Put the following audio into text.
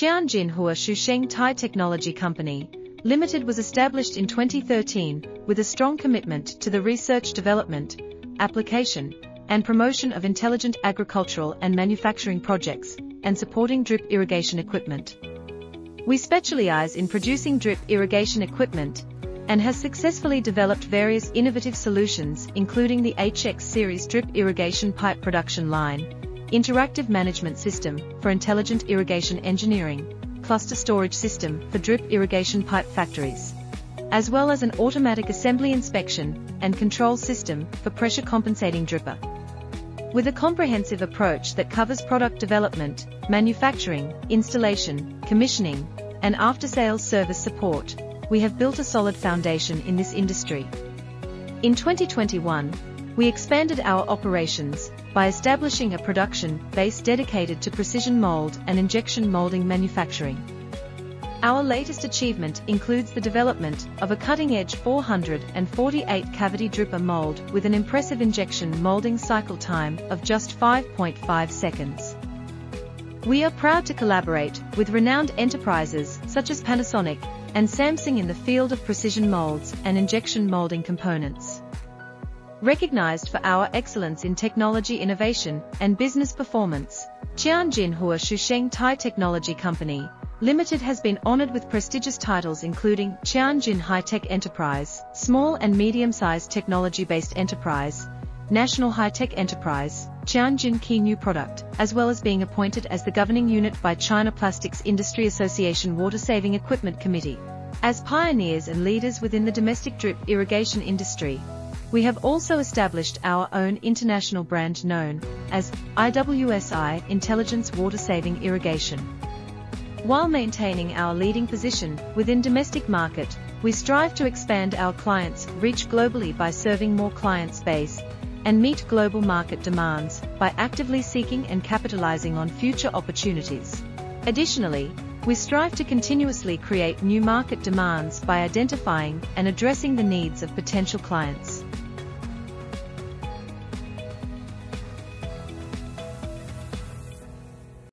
Tianjin Huaxu Shengtai Technology Company, Limited was established in 2013 with a strong commitment to the research development, application, and promotion of intelligent agricultural and manufacturing projects, and supporting drip irrigation equipment. We specialize in producing drip irrigation equipment, and has successfully developed various innovative solutions including the HX series drip irrigation pipe production line, interactive management system for intelligent irrigation engineering, cluster storage system for drip irrigation pipe factories, as well as an automatic assembly inspection and control system for pressure compensating dripper. With a comprehensive approach that covers product development, manufacturing, installation, commissioning, and after-sales service support, we have built a solid foundation in this industry. In 2021, we expanded our operations by establishing a production base dedicated to precision mold and injection molding manufacturing. Our latest achievement includes the development of a cutting-edge 448 cavity dripper mold with an impressive injection molding cycle time of just 5.5 seconds. We are proud to collaborate with renowned enterprises such as Panasonic, and Samsung in the field of precision molds and injection molding components. Recognized for our excellence in technology innovation and business performance, Tianjin Huaxu Shengtai Technology Company, Limited has been honored with prestigious titles including Tianjin High-Tech Enterprise, Small and Medium-Sized Technology-Based Enterprise, National High-Tech Enterprise, Tianjin Key New Product, as well as being appointed as the governing unit by China Plastics Industry Association Water Saving Equipment Committee. As pioneers and leaders within the domestic drip irrigation industry, we have also established our own international brand known as IWSI Intelligence Water Saving Irrigation. While maintaining our leading position within domestic market, we strive to expand our clients' reach globally by serving more clients base and meet global market demands by actively seeking and capitalizing on future opportunities. Additionally, we strive to continuously create new market demands by identifying and addressing the needs of potential clients.